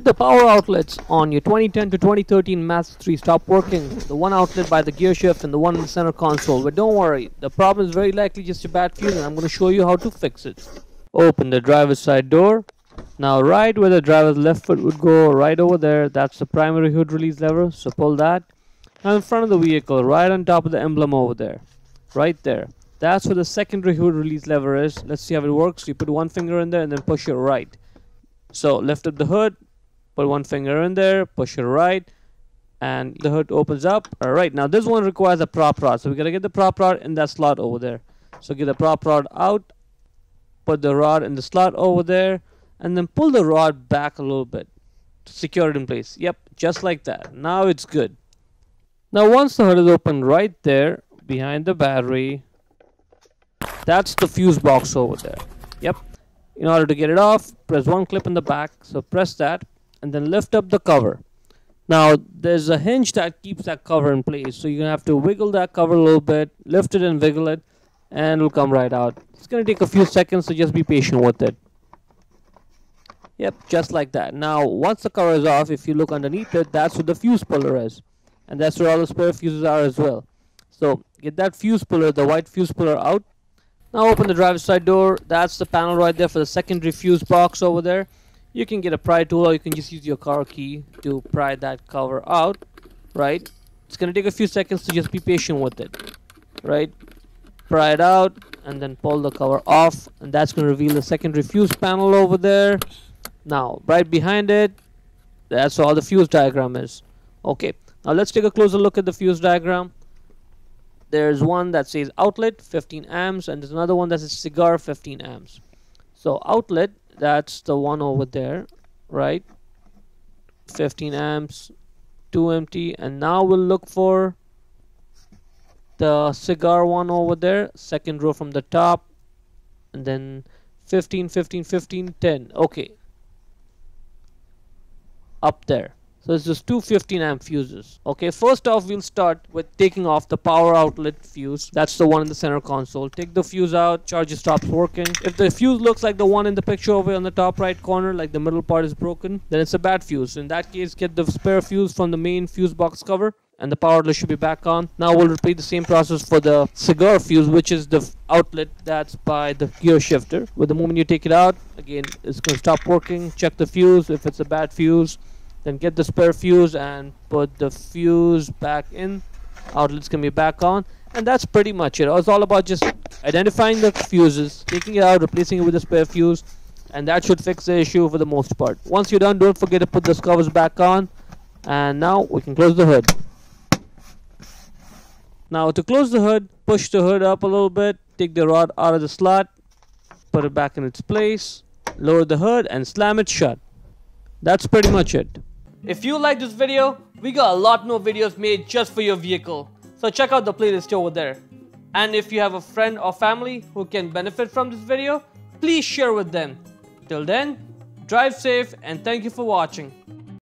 Did the power outlets on your 2010 to 2013 Mazda 3 stop working? The one outlet by the gear shift and the one in the center console. But don't worry, the problem is very likely just a bad fuse and I'm going to show you how to fix it. Open the driver's side door. Now right where the driver's left foot would go, right over there, that's the primary hood release lever, so pull that. Now in front of the vehicle, right on top of the emblem over there, right there. That's where the secondary hood release lever is. Let's see how it works. You put one finger in there and then push it right. So lift up the hood, put one finger in there, push it right, and the hood opens up. All right, now this one requires a prop rod. So we gotta get the prop rod in that slot over there. So get the prop rod out, put the rod in the slot over there, and then pull the rod back a little bit to secure it in place. Yep, just like that. Now it's good. Now once the hood is open right there, behind the battery, that's the fuse box over there. Yep. In order to get it off, press one clip in the back. So press that and then lift up the cover. Now there's a hinge that keeps that cover in place. So you're gonna have to wiggle that cover a little bit, lift it and wiggle it, and it'll come right out. It's gonna take a few seconds, so just be patient with it. Yep, just like that. Now once the cover is off, if you look underneath it, that's where the fuse puller is. And that's where all the spare fuses are as well. So get that fuse puller, the white fuse puller out. Now open the driver's side door. That's the panel right there for the secondary fuse box over there. You can get a pry tool or you can just use your car key to pry that cover out, right? It's going to take a few seconds to just be patient with it, right? Pry it out and then pull the cover off and that's to reveal the secondary fuse panel over there. Now, right behind it, that's all the fuse diagram is. Okay, now let's take a closer look at the fuse diagram there's one that says outlet 15 amps and there's another one that says cigar 15 amps so outlet that's the one over there right? 15 amps 2 empty and now we'll look for the cigar one over there second row from the top and then 15 15 15 10 okay. Up there so it's just two 15 amp fuses. Okay, first off we'll start with taking off the power outlet fuse. That's the one in the center console. Take the fuse out, charger stops working. If the fuse looks like the one in the picture over on the top right corner, like the middle part is broken, then it's a bad fuse. In that case, get the spare fuse from the main fuse box cover and the power outlet should be back on. Now we'll repeat the same process for the cigar fuse, which is the outlet that's by the gear shifter. With the moment you take it out, again, it's going to stop working. Check the fuse. If it's a bad fuse, then get the spare fuse and put the fuse back in. Outlets can be back on. And that's pretty much it. It's all about just identifying the fuses taking it out replacing it with a spare fuse and that should fix the issue for the most part. Once you're done don't forget to put the covers back on. And now we can close the hood. Now to close the hood push the hood up a little bit take the rod out of the slot put it back in its place lower the hood and slam it shut. That's pretty much it if you like this video, we got a lot more videos made just for your vehicle. So check out the playlist over there. And if you have a friend or family who can benefit from this video, please share with them. Till then, drive safe and thank you for watching.